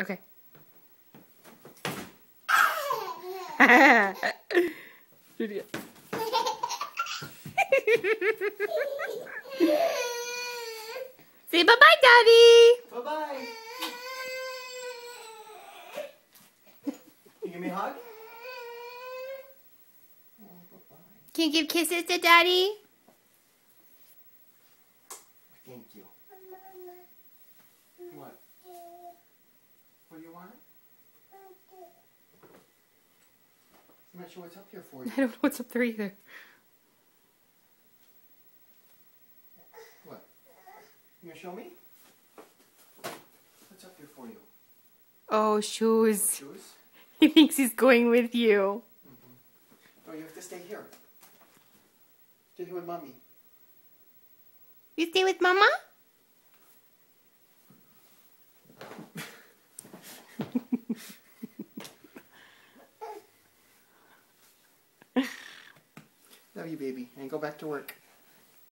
Okay. Do it again. Say bye bye, Daddy. Bye bye. Can You give me a hug? Can you give kisses to Daddy? Thank you. What? What do you want? I'm not sure what's up here for you. I don't know what's up there either. What? You gonna show me? What's up here for you? Oh, shoes. Shoes? He thinks he's going with you. Oh, you have to stay here. Stay here with mommy. You stay with Mama? Love you, baby. And go back to work.